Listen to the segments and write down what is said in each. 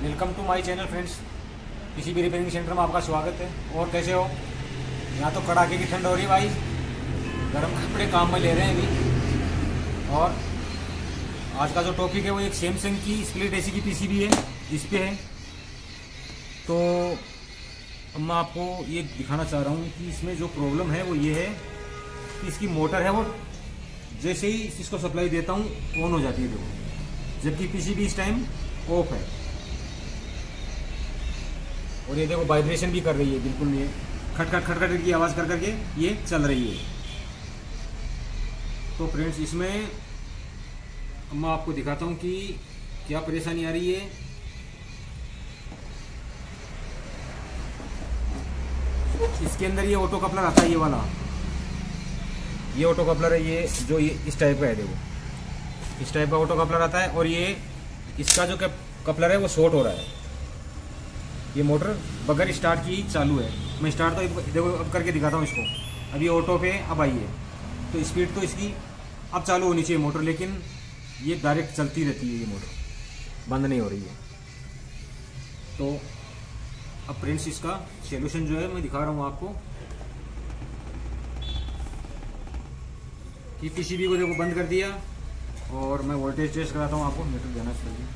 Welcome to my channel friends किसी भी repairing centre में आपका स्वागत है। और कैसे हो? यहाँ तो कड़ाके की ठंड हो रही है भाई। गर्म कपड़े काम में ले रहे हैं अभी। और आज का जो टॉपिक है, वो एक सैमसंग की स्प्लिट एसी की पीसीबी है। इस पे है। तो मैं आपको ये दिखाना चाह रहा हूँ कि इसमें जो प्रॉब्लम है, वो ये है कि इसकी मोटर है, वो जैसे ही इसको सप्लाई देता हूँ ऑन हो जाती है। देखो जबकि पीसीबी इस टाइम ऑफ़ है। और ये देखो वाइब्रेशन भी कर रही है, बिल्कुल ये खटखट खट खट खट की आवाज़ कर करके ये चल रही है। तो फ्रेंड्स इसमें मैं आपको दिखाता हूँ कि क्या परेशानी आ रही है। इसके अंदर ये ऑटो कपलर आता है, ये वाला। ये ऑटो कपलर है, ये जो ये इस टाइप का है, देखो। इस टाइप का ऑटो कपलर आता है और ये इसका जो कपलर है, वो शॉर्ट हो रहा है। ये मोटर बगैर स्टार्ट की चालू है। मैं स्टार्ट तो देखो, अब करके दिखाता हूँ इसको। ये ऑटो पे अब आई है। तो स्पीड तो इसकी अब चालू होनी चाहिए मोटर लेकिन ये डायरेक्ट चलती रहती है ये मोटर बंद नहीं हो रही है। तो अब प्रिंस इसका सोल्यूशन जो है मैं दिखा रहा हूँ आपको। कि पीसीबी को देखो बंद कर दिया और मैं वोल्टेज टेस्ट कराता हूँ आपको। मीटर देना चाहिए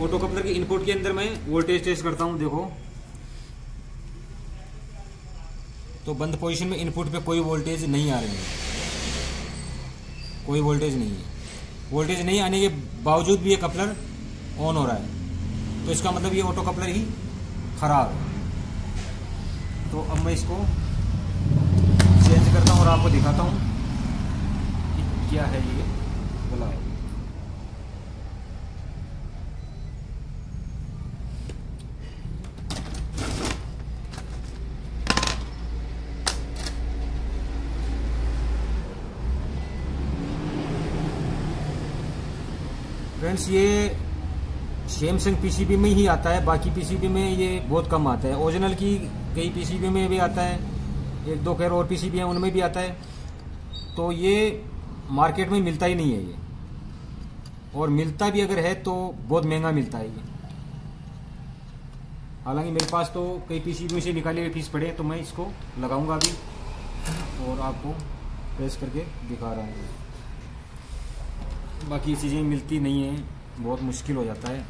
ऑटो कपलर के इनपुट के अंदर मैं वोल्टेज टेस्ट करता हूँ, देखो। तो बंद पोजीशन में इनपुट पे कोई वोल्टेज नहीं आ रही है। कोई वोल्टेज नहीं है। वोल्टेज नहीं आने के बावजूद भी ये कपलर ऑन हो रहा है। तो इसका मतलब ये ऑटो कपलर ही खराब है। तो अब मैं इसको चेंज करता हूँ और आपको दिखाता हूँ क्या है ये गला है फ्रेंड्स ये सैमसंग पीसीबी में ही आता है, बाकी पीसीबी में ये बहुत कम आता है। ओरिजिनल की कई पीसीबी में भी आता है, एक दो खैर और पीसीबी हैं, उनमें भी आता है। तो ये मार्केट में मिलता ही नहीं है ये। और मिलता भी अगर है तो बहुत महँगा मिलता है ये। हालाँकि मेरे पास तो कई पीसीबी से निकाले हुए पीस पड़े तो मैं इसको लगाऊँगा अभी और आपको प्रेस करके दिखा रहा हूँ। बाकी चीज़ें मिलती नहीं हैं बहुत मुश्किल हो जाता है।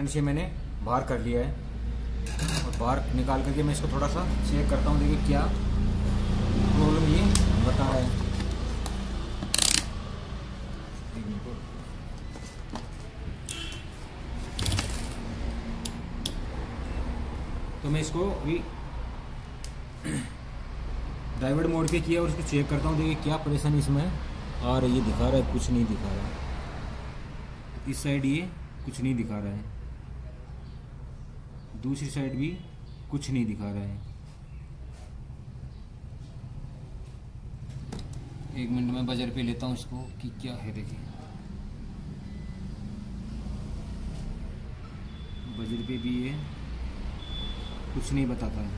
फ्रेंड्स ये मैंने बाहर कर लिया है। और बाहर निकाल करके मैं इसको थोड़ा सा चेक करता हूँ, देखिए क्या प्रॉब्लम ये बता रहा है। तो मैं इसको अभी डाइवर्ड मोड पे किया और इसको चेक करता हूँ, देखिए क्या परेशानी इसमें आ रही है, दिखा रहा है, कुछ नहीं दिखा रहा है। इस साइड ये कुछ नहीं दिखा रहा है। दूसरी साइड भी कुछ नहीं दिखा रहा है। एक मिनट में बजर पे लेता हूँ इसको कि क्या है देखिए बजर पे भी है कुछ नहीं बताता है।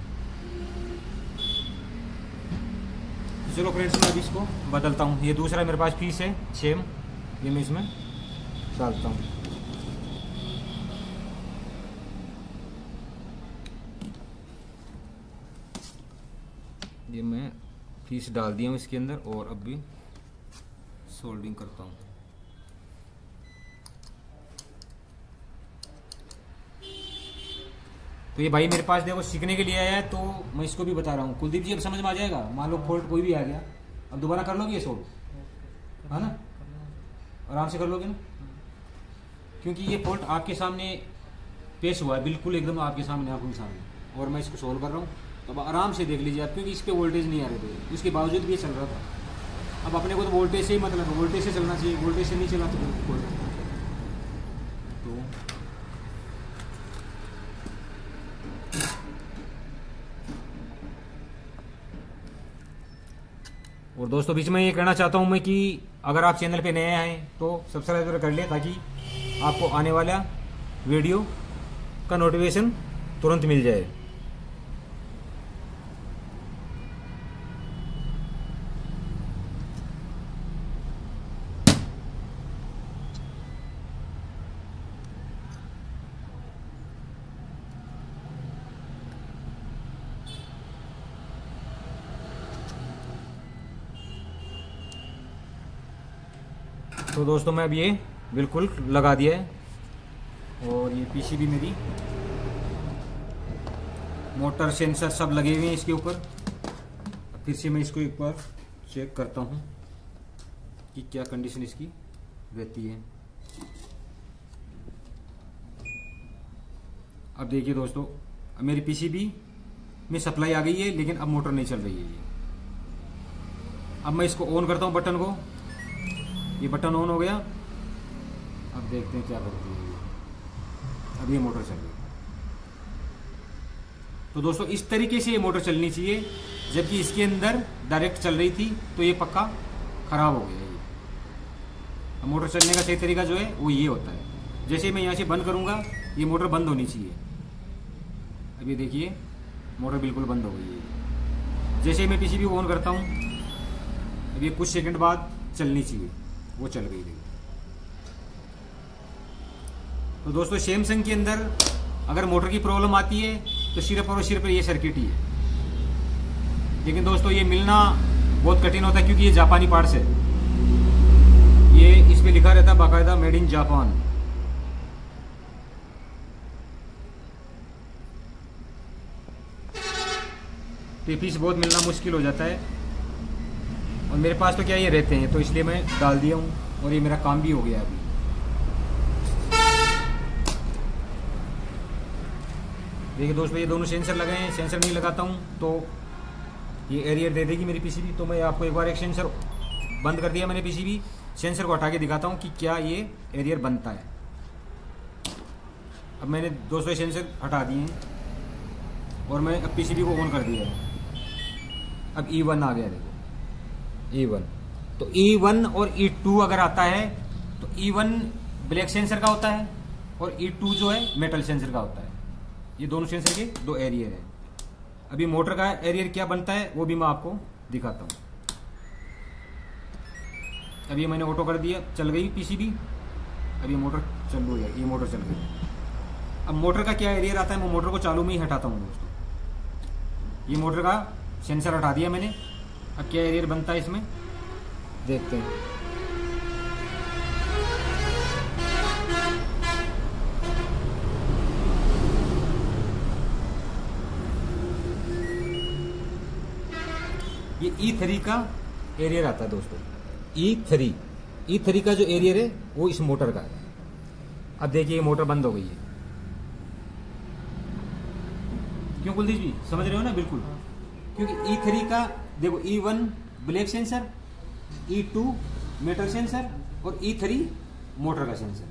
तो चलो फ्रेंड्स मैं अभी इसको बदलता हूँ। ये दूसरा मेरे पास पीस है सेम ये मैं इसमें डालता हूँ। ये मैं पीस डाल दिया हूँ इसके अंदर और अब भी सोल्डिंग करता हूँ। तो ये भाई मेरे पास देखो सीखने के लिए आया है तो मैं इसको भी बता रहा हूँ। कुलदीप जी, अब समझ में आ जाएगा? मान लो फॉल्ट कोई भी आ गया, अब दोबारा कर लोगे ये सोल्व है ना? आराम से कर लोगे ना? क्योंकि ये फॉल्ट आपके सामने पेश हुआ है, बिल्कुल एकदम आपके सामने, आँखों के सामने। और मैं इसको सोल्व कर रहा हूँ। तो अब आराम से देख लीजिए आप, क्योंकि इस पर वोल्टेज नहीं आ रहे थे। उसके बावजूद भी ये चल रहा था। अब अपने को तो वोल्टेज से ही मतलब वोल्टेज से चलना चाहिए वोल्टेज से नहीं चला तो तो और दोस्तों, बीच में ये कहना चाहता हूँ मैं कि अगर आप चैनल पे नए आए तो सब्सक्राइब कर लें ताकि आपको आने वाला वीडियो का नोटिफिकेशन तुरंत मिल जाए। तो दोस्तों मैं अब ये बिल्कुल लगा दिया है। और ये पीसीबी मेरी। मोटर सेंसर सब लगे हुए हैं इसके ऊपर। फिर से मैं इसको एक बार चेक करता हूँ कि क्या कंडीशन इसकी रहती है। अब देखिए दोस्तों, अब मेरी पीसीबी में सप्लाई आ गई है, लेकिन अब मोटर नहीं चल रही है ये। अब मैं इसको ऑन करता हूँ बटन को। ये बटन ऑन हो गया। अब देखते हैं क्या करती है अब ये मोटर चल रही तो दोस्तों, इस तरीके से ये मोटर चलनी चाहिए। जबकि इसके अंदर डायरेक्ट चल रही थी तो ये पक्का खराब हो गया ये। मोटर चलने का सही तरीका जो है, वो ये होता है। जैसे मैं यहाँ से बंद करूँगा, ये मोटर बंद होनी चाहिए। अब ये देखिए मोटर बिल्कुल बंद हो गई है। जैसे मैं पीसीबी को ऑन करता हूँ, अब ये कुछ सेकंड बाद चलनी चाहिए। वो चल गई देखिए तो दोस्तों सैमसंग के अंदर अगर मोटर की प्रॉब्लम आती है तो सिर्फ़ और सिर्फ़ ये सर्किट ही है। लेकिन दोस्तों, ये मिलना बहुत कठिन होता है क्योंकि ये जापानी पार्ट्स है। ये इस पे लिखा रहता है, बाकायदा मेड इन जापान तो पीस बहुत मिलना मुश्किल हो जाता है। और मेरे पास तो क्या ये रहते हैं तो इसलिए मैं डाल दिया हूँ और ये मेरा काम भी हो गया अभी। देखिए दोस्तों, ये दोनों सेंसर लगे हैं सेंसर नहीं लगाता हूँ तो ये एरियर दे देगी मेरी पीसीबी तो मैं आपको एक बार एक सेंसर बंद कर दिया मैंने पीसीबी सेंसर को हटा के दिखाता हूँ कि क्या ये एरियर बनता है। अब मैंने दोस्तों सेंसर हटा दिए हैं और मैं अब पीसीबी को ऑन कर दिया है। अब ई e वन आ गया देखो ई e वन तो ई e वन और ई टू अगर आता है तो ई वन ब्लैक सेंसर का होता है और ई टू जो है मेटल सेंसर का होता है। ये दोनों सेंसर के दो एरियर है। अभी मोटर का एरियर क्या बनता है, वो भी मैं आपको दिखाता हूँ। अभी मैंने ऑटो कर दिया, चल गई पीसीबी अभी मोटर चल गई ये मोटर चल गई। अब मोटर का क्या एरियर आता है, मैं मोटर को चालू में ही हटाता हूँ दोस्तों। ये मोटर का सेंसर हटा दिया मैंने। अब क्या एरियर बनता है इसमें? देखते हैं। ये ई e थ्री का एरियर आता है दोस्तों। ई थ्री ई थ्री का जो एरियर है वो इस मोटर का है। अब देखिए ये मोटर बंद हो गई है। क्यों कुलदीप जी? समझ रहे हो ना? बिल्कुल। क्योंकि ई e थ्री का देखो E one black sensor E two metal sensor और ई थ्री मोटर का सेंसर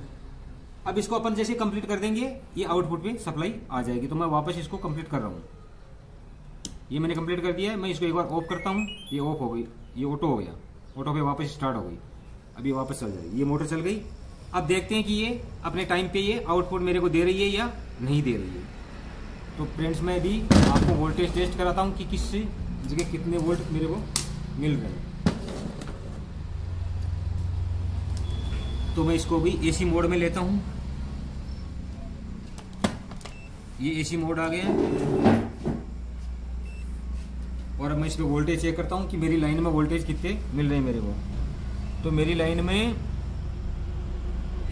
अब इसको अपन जैसे कंप्लीट कर देंगे, ये आउटपुट पे सप्लाई आ जाएगी. तो मैं वापस इसको कंप्लीट कर रहा हूँ. ये मैंने कंप्लीट कर दिया है. मैं इसको एक बार ऑफ़ करता हूँ. ये ऑफ़ हो गई. ये ऑटो हो गया. ऑटो पे वापस स्टार्ट हो गई. अब ये वापस चल जाएगी. ये मोटर चल गई. अब देखते हैं कि ये अपने टाइम पे ये आउटपुट मेरे को दे रही है या नहीं दे रही है. तो फ्रेंड्स मैं भी आपको वोल्टेज टेस्ट कराता हूँ कि किस जगह कितने वोल्ट मेरे को मिल हैं। तो मैं इसको भी एसी मोड में लेता हूँ। ये एसी मोड आ गया। और अब मैं इस पर वोल्टेज चेक करता हूँ कि मेरी लाइन में वोल्टेज कितने मिल रहे हैं मेरे को। तो मेरी लाइन में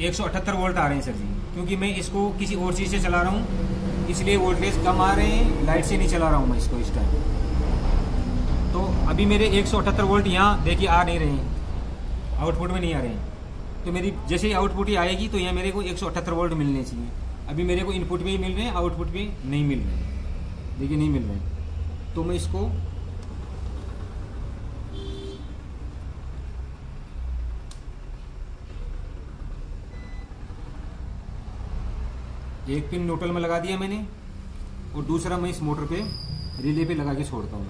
178 वोल्ट आ रहे हैं, सर जी। क्योंकि मैं इसको किसी और चीज़ से चला रहा हूँ, इसलिए वोल्टेज कम आ रहे हैं, लाइट से नहीं चला रहा हूँ मैं इसको इस टाइम अभी मेरे 178 वोल्ट यहाँ देखिए आ नहीं रहे हैं। आउटपुट में नहीं आ रहे हैं। तो मेरी, जैसे ही आउटपुट ही आएगी तो यहाँ मेरे को एक सौ अठहत्तर वोल्ट मिलने चाहिए। अभी मेरे को इनपुट में ही मिल रहे हैं, आउटपुट में नहीं मिल रहे देखिए, नहीं मिल रहे तो मैं इसको एक पिन न्यूट्रल में लगा दिया मैंने, और दूसरा मैं इस मोटर पे रिले पे लगा के छोड़ता हूँ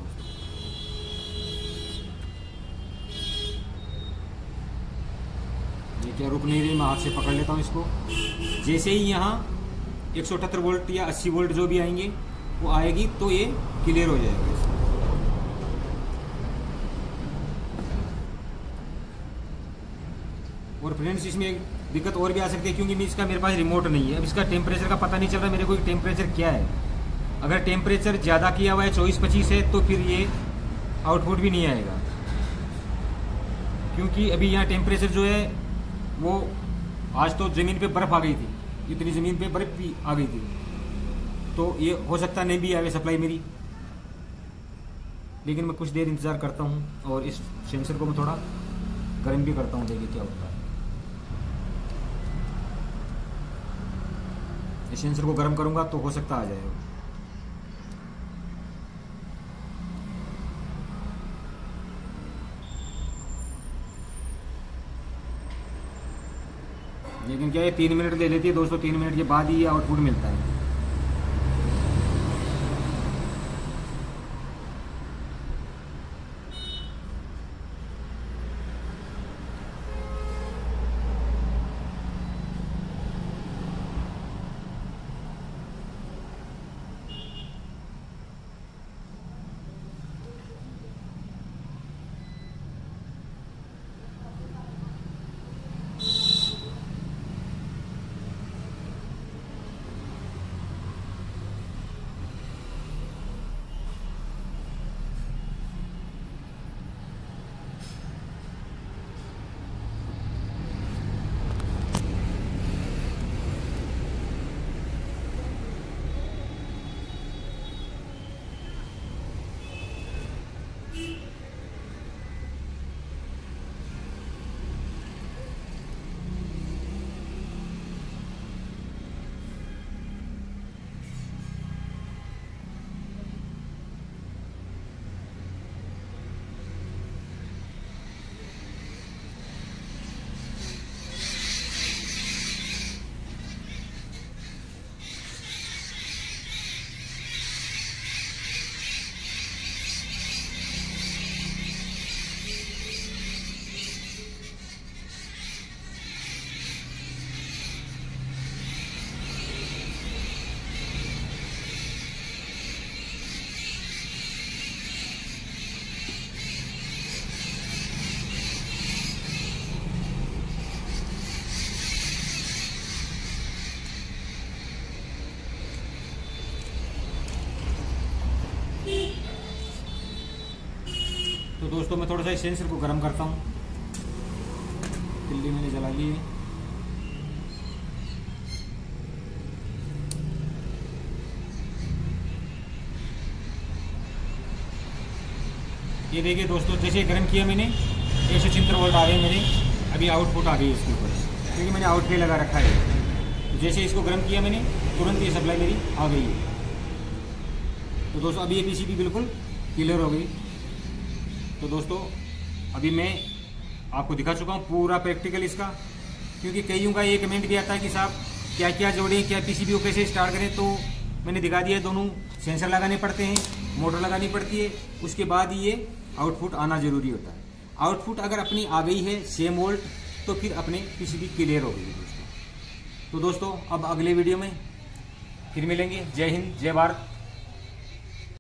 क्या रुक नहीं रही? मैं हाथ से पकड़ लेता हूँ इसको। जैसे ही यहाँ एक सौ अठहत्तर वोल्ट या अस्सी वोल्ट जो भी आएँगे, वो आएगी तो ये क्लियर हो जाएगा और फ्रेंड्स इसमें एक दिक्कत और भी आ सकती है, क्योंकि मैं इसका, मेरे पास रिमोट नहीं है। अब इसका टेम्परेचर का पता नहीं चल रहा, मेरे को टेम्परेचर क्या है। अगर टेम्परेचर ज़्यादा किया हुआ है, चौबीस पच्चीस है तो फिर ये आउटपुट भी नहीं आएगा। क्योंकि अभी यहाँ टेम्परेचर जो है वो आज तो ज़मीन पे बर्फ़ आ गई थी, इतनी ज़मीन पे बर्फ़ भी आ गई थी। तो ये हो सकता नहीं भी आगे सप्लाई मेरी। लेकिन मैं कुछ देर इंतज़ार करता हूँ और इस सेंसर को मैं थोड़ा गर्म भी करता हूँ, देखिए क्या होता है। इस सेंसर को गर्म करूँगा तो हो सकता आ जाएगा क्या है तीन मिनट दे लेती है दोस्तों तीन मिनट के बाद ही ये आउटपुट मिलता है। दोस्तों मैं थोड़ा सा सेंसर को गर्म करता हूँ। तिल्ली मैंने जला ली है। ये देखिए दोस्तों, जैसे गर्म किया मैंने एक सौ छिहत्तर वोल्ट आ गए मेरे अभी आउटपुट आ गई इसके ऊपर। क्योंकि मैंने आउट लगा रखा है। तो जैसे इसको गर्म किया मैंने, तुरंत ये सप्लाई मेरी आ गई है। तो दोस्तों, अभी ये पीसीबी बिल्कुल क्लियर हो गई। तो दोस्तों, अभी मैं आपको दिखा चुका हूँ पूरा प्रैक्टिकल इसका, क्योंकि कईयों का ये कमेंट भी आता है कि साहब क्या क्या जोड़ें, क्या पीसीबी को कैसे स्टार्ट करें तो मैंने दिखा दिया दोनों। सेंसर लगाने पड़ते हैं मोटर लगानी पड़ती है, उसके बाद ये आउटपुट आना ज़रूरी होता है। आउटपुट अगर अपनी आ गई है सेम वोल्ट तो फिर अपने पीसीबी क्लियर हो गई दोस्तों। तो दोस्तों, अब अगले वीडियो में फिर मिलेंगे। जय हिंद, जय भारत।